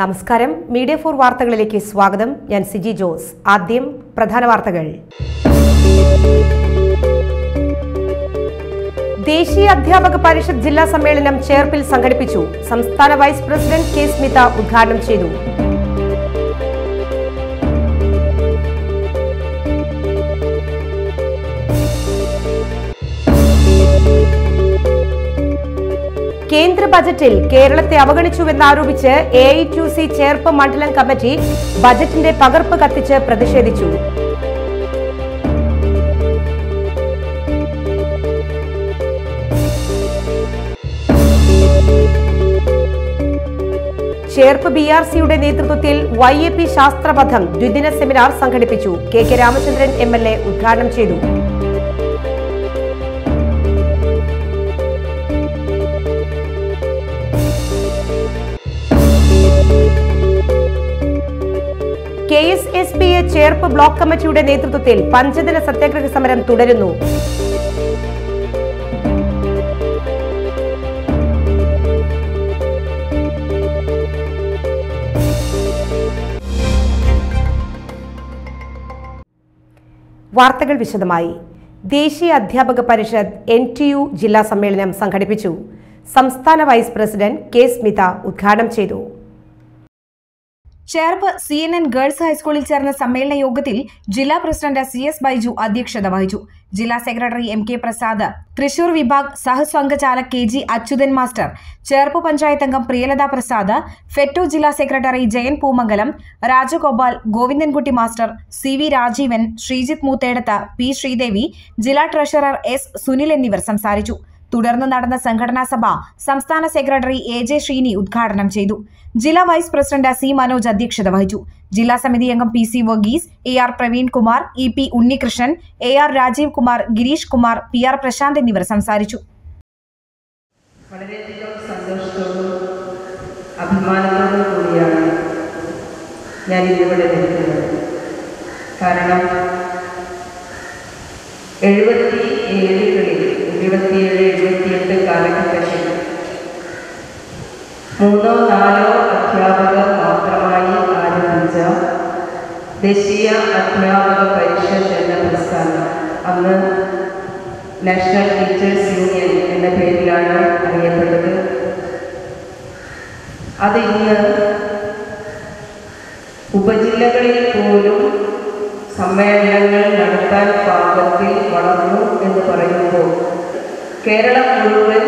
നമസ്കാരം. Media for വാർത്തകളിലേക്ക് സ്വാഗതം. ഞാൻ സിജി ജോസ്. ആദ്യം പ്രധാന വാർത്തകൾ. ദേശീയ അധ്യാപക പരിഷത്ത് ജില്ലാ സമ്മേളനം ചേർപ്പിൽ സംഘടിപ്പിച്ചു. സംസ്ഥാന വൈസ് പ്രസിഡന്റ് കെ. സ്മിത ഉദ്ഘാടനം ചെയ്തു. കേന്ദ്ര ബജറ്റിൽ കേരളത്തെ അവഗണിച്ചുവെന്നാരോപിച്ച് A I T U C Cherpu മണ്ഡലം കമ്മിറ്റി ബജറ്റിന്റെ പകർപ്പ് കത്തിച്ച് പ്രതിഷേധിച്ചു. ചേർപ്പ് ബി ആർ സിയുടെ നേതൃത്വത്തിൽ വൈ എ പി ശാസ്ത്രപഥം ദ്വിദിന സെമിനാർ സംഘടിപ്പിച്ചു. K K Ramachandran M L A ഉദ്ഘാടനം ചെയ്തു. S S P A Cherpu block കമ്മിറ്റിയുടെ നേതൃത്വത്തിൽ പഞ്ചദിന സത്യാഗ്രഹ സമരം തുടരുന്നു. വാർത്തകൾ വിശദമായി. ദേശീയ അധ്യാപക പരിഷത്ത് എൻ ടി യു ജില്ലാ സമ്മേളനം സംഘടിപ്പിച്ചു. സംസ്ഥാന വൈസ് പ്രസിഡന്റ് കെ സ്മിത ഉദ്ഘാടനം ചെയ്തു. Cherpu C N N girls ഹൈസ്കൂളിൽ ചേർന്ന സമ്മേളന യോഗത്തിൽ ജില്ലാ പ്രസിഡന്റ് സി എസ് ബൈജു അധ്യക്ഷത വഹിച്ചു. ജില്ലാ secretary M K Prasad Thrissur വിഭാഗ് sah sanghchalak K G Achuthan master Cherpu panchayat അംഗം പ്രിയലത പ്രസാദ് ഫെറ്റോ ജില്ലാ secretary Jayan Poomangalam Rajagopal Govindankutty master C V Rajeevan Sreejith Moothedath P Sreedevi ജില്ലാ ട്രഷറർ എസ് സുനിൽ എന്നിവർ സംസാരിച്ചു. തുടർന്ന് നടന്ന സംഘടനാ സഭ സംസ്ഥാന സെക്രട്ടറി എ ജെ ശ്രീനി ഉദ്ഘാടനം ചെയ്തു. ജില്ലാ വൈസ് പ്രസിഡന്റ് സി മനോജ് അധ്യക്ഷത വഹിച്ചു. ജില്ലാ സമിതി അംഗം P C Varghese A R Praveen Kumar E P Unnikrishnan A R Rajeev Kumar Girish Kumar P R Prashanth എന്നിവർ സംസാരിച്ചു. സന്തോഷത്തോടും അഭിമാനത്തോടും കൂടിയാണ് ഞാൻ നിൽക്കുന്നത്. കാരണം എഴുപത്തി ഏഴുകളിൽ മൂന്നോ നാലോ അധ്യാപകർ മാത്രമായി ആരംഭിച്ച ദേശീയ അധ്യാപക പരിഷത്ത് എന്ന പ്രസ്ഥാനം. അന്ന് നാഷണൽ ടീച്ചേഴ്സ് യൂണിയൻ എന്ന പേരിലാണ് അറിയപ്പെട്ടത്. അത് ഇന്ന് ഉപജില്ലകളിൽ പോലും സമ്മേളനങ്ങൾ നടത്താൻ പാകത്തിൽ വളർന്നു എന്ന് പറയുമ്പോൾ കേരളം മുഴുവൻ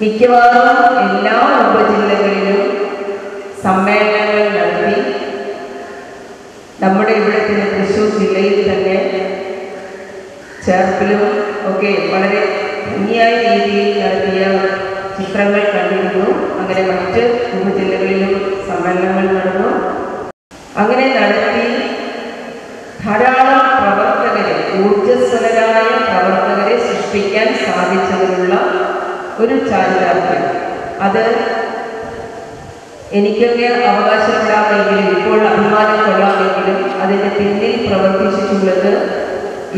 മിക്കവാറും എല്ലാ ഉപജില്ലകളിലും സമ്മേളനങ്ങൾ നടത്തി നമ്മുടെ ഇവിടെ തന്നെ തൃശ്ശൂർ ജില്ലയിൽ തന്നെ ചേർപ്പിലും ഒക്കെ വളരെ ഭംഗിയായ രീതിയിൽ നടത്തിയ ചിത്രങ്ങൾ കണ്ടിരുന്നു. അങ്ങനെ മറ്റ് ഉപജില്ലകളിലും സമ്മേളനങ്ങൾ നടന്നു. അങ്ങനെ നടത്തി ധാരാളം പ്രവർത്തകരെ ഊർജസ്വലരായ പ്രവർത്തകരെ സൃഷ്ടിക്കാൻ സാധിച്ചതിനുള്ള ഒരു ചാരിതാർത്ഥ്യം. അത് എനിക്കൊക്കെ അവകാശപ്പെടാമെങ്കിലും ഇപ്പോൾ അഭിമാനം കൊള്ളാമെങ്കിലും അതിന്റെ പിന്നിൽ പ്രവർത്തിച്ചിട്ടുള്ളത്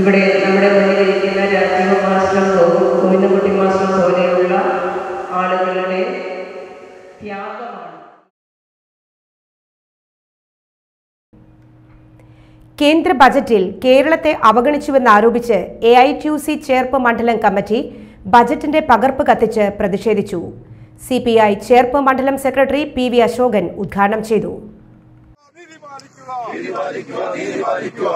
ഇവിടെ നമ്മുടെ മുന്നിലിരിക്കുന്ന രാജീവ മാസ്റ്റർ ഗോവിന്ദകുട്ടി മാസ്റ്റർ പോലെയുള്ള ആളുകളുടെ ത്യാഗമാണ്. കേന്ദ്ര ബജറ്റിൽ കേരളത്തെ അവഗണിച്ചുവെന്നാരോപിച്ച് A I T U C Cherpu മണ്ഡലം കമ്മിറ്റി ബജറ്റിന്റെ പകർപ്പ് കത്തിച്ച് പ്രതിഷേധിച്ചു. സി പി ഐ ചേർപ്പ് മണ്ഡലം സെക്രട്ടറി പി വി അശോകൻ ഉദ്ഘാടനം ചെയ്തു.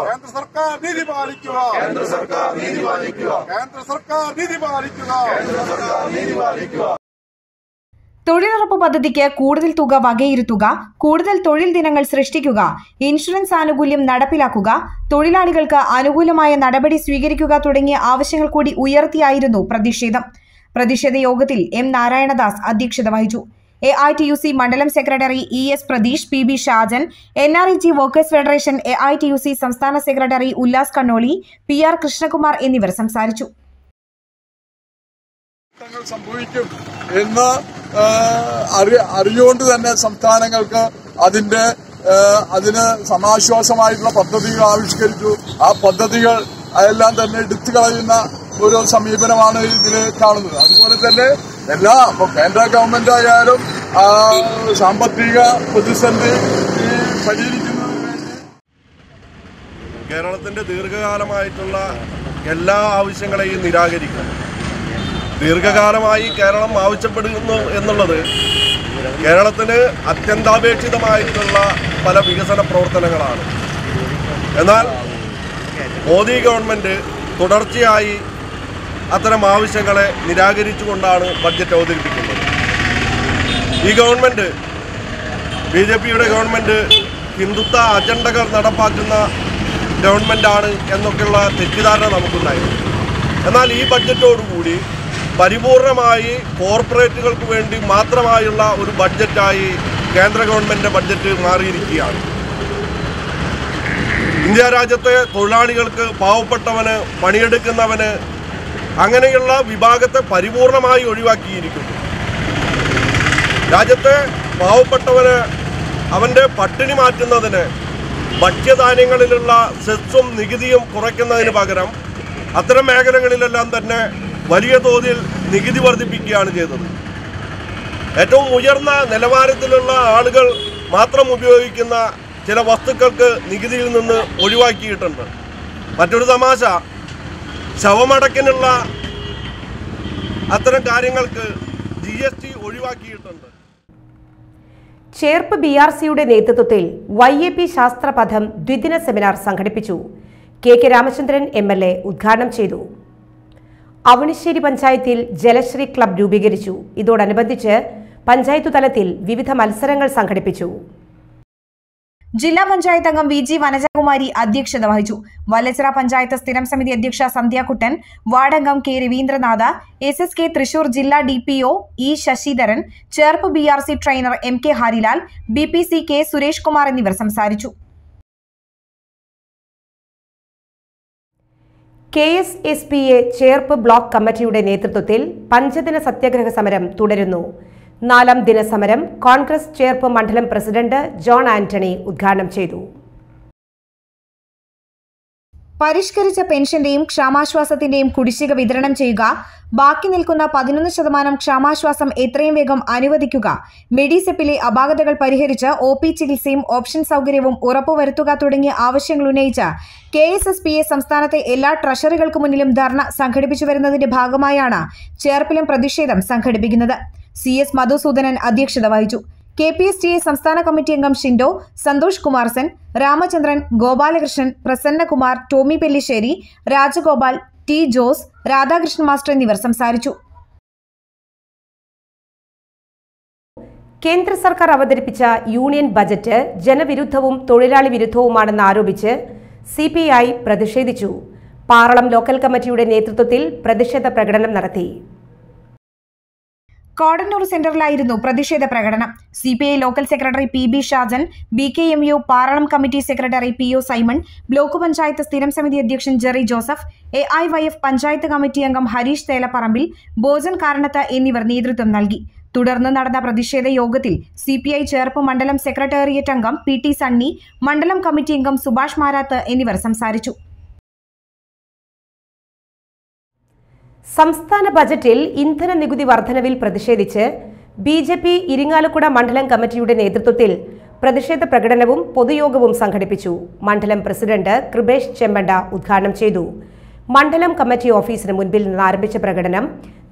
കേന്ദ്ര സർക്കാർ നീതി പാലിക്കുക. കേന്ദ്ര സർക്കാർ നീതി പാലിക്കുക. കേന്ദ്ര സർക്കാർ നീതി പാലിക്കുക കേന്ദ്ര സർക്കാർ നീതി പാലിക്കുക തൊഴിലുറപ്പ് പദ്ധതിക്ക് കൂടുതൽ തുക വകയിരുത്തുക കൂടുതൽ തൊഴിൽ ദിനങ്ങൾ സൃഷ്ടിക്കുക ഇൻഷുറൻസ് ആനുകൂല്യം നടപ്പിലാക്കുക തൊഴിലാളികൾക്ക് അനുകൂലമായ നടപടി സ്വീകരിക്കുക തുടങ്ങിയ ആവശ്യങ്ങൾ കൂടി ഉയർത്തിയായിരുന്നു പ്രതിഷേധം. പ്രതിഷേധ യോഗത്തിൽ എം നാരായണദാസ് അധ്യക്ഷത വഹിച്ചു. A I T U C മണ്ഡലം secretary E S Pratheesh P B Shajan N R E G workers federation A I T U C സംസ്ഥാന secretary Ullas Kannoli P R Krishnakumar എന്നിവർ സംസാരിച്ചു. സംഭവിക്കും എന്ന് അറിയുകൊണ്ട് തന്നെ സംസ്ഥാനങ്ങൾക്ക് അതിന്റെ അതിന് സമാശ്വാസമായിട്ടുള്ള പദ്ധതികൾ ആവിഷ്കരിച്ചു. ആ പദ്ധതികൾ അതെല്ലാം തന്നെ എടുത്തു കളയുന്ന ഒരു സമീപനമാണ് ഇതിൽ കാണുന്നത്. അതുപോലെ തന്നെ എല്ലാ കേന്ദ്ര ഗവൺമെന്റ് ആയാലും സാമ്പത്തിക പ്രതിസന്ധി പരിഹരിക്കുന്നതിന് കേരളത്തിന്റെ ദീർഘകാലമായിട്ടുള്ള എല്ലാ ആവശ്യങ്ങളെയും നിരാകരിക്കണം ദീർഘകാലമായി കേരളം ആവശ്യപ്പെടുന്നു എന്നുള്ളത് കേരളത്തിന് അത്യന്താപേക്ഷിതമായിട്ടുള്ള പല വികസന പ്രവർത്തനങ്ങളാണ്. എന്നാൽ മോദി ഗവൺമെന്റ് തുടർച്ചയായി അത്തരം ആവശ്യങ്ങളെ നിരാകരിച്ചുകൊണ്ടാണ് ബഡ്ജറ്റ് അവതരിപ്പിക്കുന്നത്. ഈ ഗവൺമെന്റ് ബി ജെ പിയുടെ ഗവൺമെന്റ് ഹിന്ദുത്വ അജണ്ടകൾ നടപ്പാക്കുന്ന ഗവൺമെന്റാണ് എന്നൊക്കെയുള്ള തെറ്റിദ്ധാരണ നമുക്കുണ്ടായിരുന്നു. എന്നാൽ ഈ ബഡ്ജറ്റോടുകൂടി പരിപൂർണമായി കോർപ്പറേറ്റുകൾക്ക് വേണ്ടി മാത്രമായുള്ള ഒരു ബഡ്ജറ്റായി കേന്ദ്ര ഗവൺമെന്റ് ബഡ്ജറ്റ് മാറിയിരിക്കുകയാണ്. ഇന്ത്യ രാജ്യത്തെ തൊഴിലാളികൾക്ക് പാവപ്പെട്ടവന് പണിയെടുക്കുന്നവന് അങ്ങനെയുള്ള വിഭാഗത്തെ പരിപൂർണമായി ഒഴിവാക്കിയിരിക്കുന്നു. രാജ്യത്തെ പാവപ്പെട്ടവന് അവന്റെ പട്ടിണി മാറ്റുന്നതിന് ഭക്ഷ്യധാന്യങ്ങളിലുള്ള സെസ്സും നികുതിയും കുറയ്ക്കുന്നതിന് പകരം അത്തരം മേഖലകളിലെല്ലാം തന്നെ വലിയ തോതിൽ നികുതി വർദ്ധിപ്പിക്കുകയാണ് ചെയ്തത്. ഏറ്റവും ഉയർന്ന നിലവാരത്തിലുള്ള ആളുകൾ മാത്രം ഉപയോഗിക്കുന്ന ചില വസ്തുക്കൾക്ക് നികുതിയിൽ നിന്ന് ഒഴിവാക്കിയിട്ടുണ്ട്. മറ്റൊരു തമാശ ശവമടക്കിനുള്ള അത്തരം കാര്യങ്ങൾക്ക് ജി എസ് ടി ഒഴിവാക്കിയിട്ടുണ്ട്. ചേർപ്പ് ബി ആർ സിയുടെ നേതൃത്വത്തിൽ വൈ എ പി ശാസ്ത്രപഥം ദ്വിദിന സെമിനാർ സംഘടിപ്പിച്ചു. K K Ramachandran M L A ഉദ്ഘാടനം ചെയ്തു. അവണിശ്ശേരി പഞ്ചായത്തിൽ ജലശ്രീ ക്ലബ് രൂപീകരിച്ചു. ഇതോടനുബന്ധിച്ച് പഞ്ചായത്ത് തലത്തിൽ വിവിധ മത്സരങ്ങൾ സംഘടിപ്പിച്ചു. ജില്ലാ പഞ്ചായത്ത് അംഗം വി ജി വനജകുമാരി അധ്യക്ഷത വഹിച്ചു. വല്ലച്ചിറ പഞ്ചായത്ത് സ്ഥിരം സമിതി അധ്യക്ഷ Sandhyakuttan വാർഡംഗം K Ravindranatha S S K Thrissur ജില്ലാ D P O E Sasidharan Cherpu B R C trainer M K Harilal B P C K Suresh Kumar എന്നിവർ സംസാരിച്ചു. K S S P A Cherpu block കമ്മിറ്റിയുടെ നേതൃത്വത്തിൽ പഞ്ചദിന സത്യാഗ്രഹ സമരം തുടരുന്നു. നാലാം ദിന സമരം കോൺഗ്രസ് ചേർപ്പ് മണ്ഡലം പ്രസിഡന്റ് ജോൺ ആന്റണി ഉദ്ഘാടനം ചെയ്തു. പരിഷ്കരിച്ച പെൻഷന്റെയും ക്ഷാമാശ്വാസത്തിന്റെയും കുടിശ്ശിക വിതരണം ചെയ്യുക. ബാക്കി നിൽക്കുന്ന പതിനൊന്ന് ശതമാനം ക്ഷാമാശ്വാസം എത്രയും വേഗം അനുവദിക്കുക. മെഡിസെപ്പിലെ അപാകതകൾ പരിഹരിച്ച് ഒ പി ചികിത്സയും ഓപ്ഷൻ സൗകര്യവും ഉറപ്പുവരുത്തുക തുടങ്ങിയ ആവശ്യങ്ങൾ ഉന്നയിച്ച് K S S P A സംസ്ഥാനത്തെ എല്ലാ ട്രഷറികൾക്ക് മുന്നിലും ധർണ സംഘടിപ്പിച്ചു വരുന്നതിന്റെ ഭാഗമായാണ് ചേർപ്പിലും പ്രതിഷേധം സംഘടിപ്പിക്കുന്നത്. സി എസ് മധുസൂദനൻ അധ്യക്ഷത വഹിച്ചു. K P S T A സംസ്ഥാന കമ്മിറ്റി അംഗം ഷിൻഡോ സന്തോഷ് കുമാർ സെൻ രാമചന്ദ്രൻ ഗോപാലകൃഷ്ണൻ പ്രസന്നകുമാർ ടോമി പെല്ലിശ്ശേരി രാജഗോപാൽ ടി ജോസ് രാധാകൃഷ്ണൻ മാസ്റ്റർ എന്നിവർ സംസാരിച്ചു. കേന്ദ്ര സർക്കാർ അവതരിപ്പിച്ച യൂണിയൻ ബജറ്റ് ജനവിരുദ്ധവും തൊഴിലാളി വിരുദ്ധവുമാണെന്ന് ആരോപിച്ച് സി ഐ പ്രതിഷേധിച്ചു. പാറളം ലോക്കൽ കമ്മിറ്റിയുടെ നേതൃത്വത്തിൽ പ്രതിഷേധ പ്രകടനം നടത്തി. കോടന്നൂർ സെന്ററിലായിരുന്നു പ്രതിഷേധ പ്രകടനം. C P I local secretary P B Shajan B K M U Paralam committee secretary P O Simon block panchayat സ്ഥിരം സമിതി അധ്യക്ഷൻ Jerry Joseph A I Y F panchayat committee അംഗം ഹരീഷ് തേലപ്പറമ്പിൽ ബോജൻ കാരണത്ത് എന്നിവർ നേതൃത്വം നൽകി. തുടർന്ന് നടന്ന പ്രതിഷേധ യോഗത്തിൽ സി പി ഐ ചേർപ്പ് മണ്ഡലം സെക്രട്ടേറിയറ്റ് അംഗം പി ടി സണ്ണി മണ്ഡലം കമ്മിറ്റി അംഗം സുഭാഷ് മാരാത്ത് എന്നിവർ സംസാരിച്ചു. സംസ്ഥാന ബജറ്റിൽ ഇന്ധന നികുതി വർധനവിൽ പ്രതിഷേധിച്ച് ബി ജെ പി ഇരിങ്ങാലക്കുട മണ്ഡലം കമ്മിറ്റിയുടെ നേതൃത്വത്തിൽ പ്രതിഷേധ പ്രകടനവും പൊതുയോഗവും സംഘടിപ്പിച്ചു. മണ്ഡലം പ്രസിഡന്റ് കൃപേഷ് ചെമ്മണ്ട ഉദ്ഘാടനം ചെയ്തു. മണ്ഡലം കമ്മിറ്റി ഓഫീസിന് മുൻപിൽ നിന്ന് ആരംഭിച്ച പ്രകടനം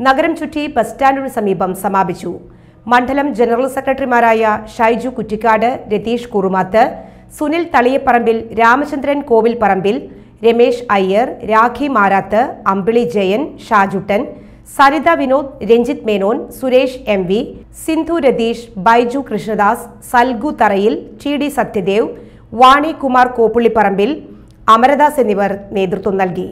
നഗരം ചുറ്റി ബസ് സ്റ്റാൻഡിനു സമീപം സമാപിച്ചു. മണ്ഡലം ജനറൽ സെക്രട്ടറിമാരായ Shaiju Kuttikkad Ratheesh Kurumath Sunil Thaliyaparambil Ramachandran Kovil Parambil Ramesh Iyer Rakhi Marath Ambili Jayan Shajuttan Saritha Vinod Ranjith Menon Suresh M V Sindhu Ratheesh Baiju Krishnadas Salgu Tharayil T D Sathyadev Vani Kumar Koppullipparambil Amaradas എന്നിവർ നേതൃത്വം നൽകി.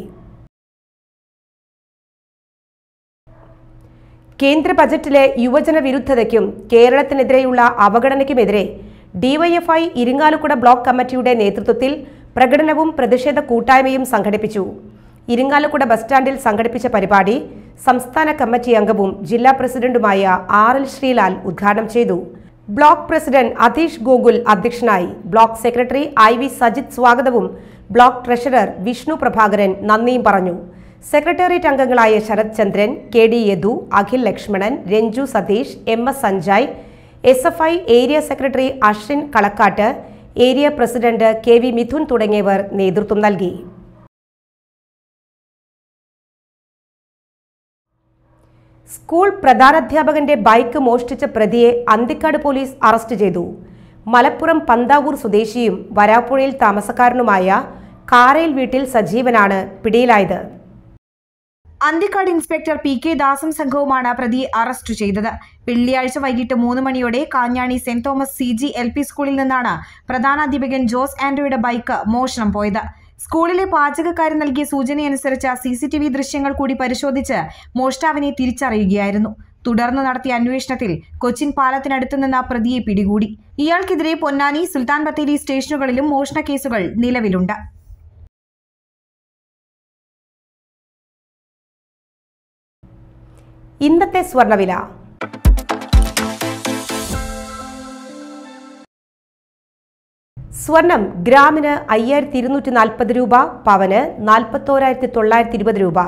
കേന്ദ്ര ബജറ്റിലെ യുവജന വിരുദ്ധതയ്ക്കും കേരളത്തിനെതിരെയുള്ള അവഗണനയ്ക്കുമെതിരെ D Y F I Irinjalakuda block കമ്മിറ്റിയുടെ നേതൃത്വത്തിൽ പ്രകടനവും പ്രതിഷേധ കൂട്ടായ്മയും സംഘടിപ്പിച്ചു. ഇരിങ്ങാലക്കുട ബസ് സ്റ്റാൻഡിൽ സംഘടിപ്പിച്ച പരിപാടി സംസ്ഥാന കമ്മിറ്റി അംഗവും ജില്ലാ പ്രസിഡന്റുമായ ആർ എൽ ശ്രീലാൽ ഉദ്ഘാടനം ചെയ്തു. ബ്ലോക്ക് പ്രസിഡന്റ് അതീഷ് ഗോകുൽ അധ്യക്ഷനായി block secretary I V Sajith സ്വാഗതവും ബ്ലോക്ക് ട്രഷറർ വിഷ്ണു പ്രഭാകരൻ നന്ദിയും പറഞ്ഞു. സെക്രട്ടേറിയറ്റ് അംഗങ്ങളായ Sarath Chandran K D Yadu Akhil Lakshmanan Ranju Satheesh M S Sanjay S F I area secretary Ashwin Kalakkattu area president K V Mithun തുടങ്ങിയവർ നേതൃത്വം നൽകി. School പ്രധാനാധ്യാപകന്റെ bike മോഷ്ടിച്ച പ്രതിയെ Anthikad police arrest ചെയ്തു. മലപ്പുറം പന്താവൂർ സ്വദേശിയും വരാപ്പുഴയിൽ താമസക്കാരനുമായ കാറയിൽ വീട്ടിൽ സജീവനാണ് പിടിയിലായത്. അന്തിക്കാട് ഇൻസ്പെക്ടർ പി കെ ദാസും സംഘവുമാണ് പ്രതിയെ അറസ്റ്റ് ചെയ്തത്. വെള്ളിയാഴ്ച വൈകിട്ട് മൂന്ന് മണിയോടെ Kanjani saint Thomas C G L P സ്കൂളിൽ നിന്നാണ് പ്രധാനാധ്യാപകൻ ജോസ് ആൻഡ്രോയുടെ ബൈക്ക് മോഷണം പോയത്. സ്കൂളിലെ പാചകക്കാരൻ നൽകിയ സൂചനയനുസരിച്ച് സി സി ടി വി ദൃശ്യങ്ങൾ കൂടി പരിശോധിച്ച് മോഷ്ടാവിനെ തിരിച്ചറിയുകയായിരുന്നു. തുടർന്ന് നടത്തിയ അന്വേഷണത്തിൽ കൊച്ചിൻ പാലത്തിനടുത്തു നിന്ന് പ്രതിയെ പിടികൂടി. ഇയാൾക്കെതിരെ പൊന്നാനി സുൽത്താൻ ബത്തേരി സ്റ്റേഷനുകളിലും മോഷണ കേസുകൾ നിലവിലുണ്ട്. ഇന്നത്തെ സ്വർണവില. സ്വർണം ഗ്രാമിന് അയ്യായിരത്തി ഇരുന്നൂറ്റി നാൽപ്പത് രൂപ പവന് നാൽപ്പത്തോരായിരത്തി തൊള്ളായിരത്തി ഇരുപത് രൂപ.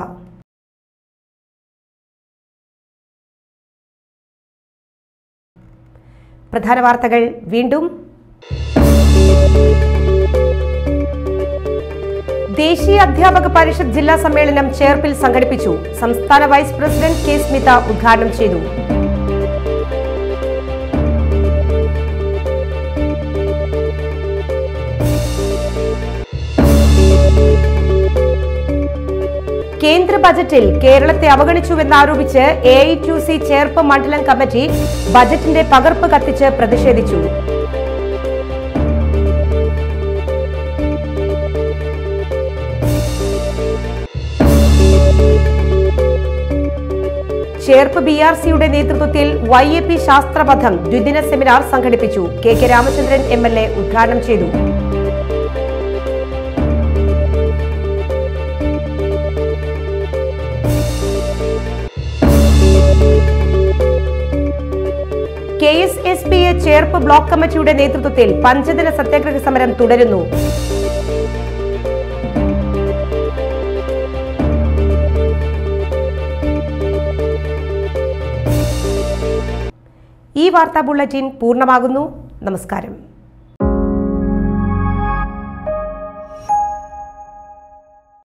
പ്രധാന വാർത്തകൾ വീണ്ടും. ദേശീയ അധ്യാപക പരിഷത്ത് ജില്ലാ സമ്മേളനം ചേർപ്പിൽ സംഘടിപ്പിച്ചു. സംസ്ഥാന വൈസ് പ്രസിഡന്റ് കെ സ്മിത ഉദ്ഘാടനം ചെയ്തു. കേന്ദ്ര ബജറ്റിൽ കേരളത്തെ അവഗണിച്ചുവെന്നാരോപിച്ച് A I T U C Cherpu മണ്ഡലം കമ്മിറ്റി ബജറ്റിന്റെ പകർപ്പ് കത്തിച്ച് പ്രതിഷേധിച്ചു. ചേർപ്പ് ബി ആർ സിയുടെ നേതൃത്വത്തിൽ വൈ എ പി ശാസ്ത്രപഥം ദ്വിദിന സെമിനാർ സംഘടിപ്പിച്ചു K K Ramachandran M L A ഉദ്ഘാടനം ചെയ്തു. K S S P A Cherpu block കമ്മിറ്റിയുടെ നേതൃത്വത്തിൽ പഞ്ചദിന സത്യാഗ്രഹ സമരം തുടരുന്നു. ഈ വാർത്താ ബുള്ളറ്റിൻ പൂർണമാകുന്നു. നമസ്കാരം.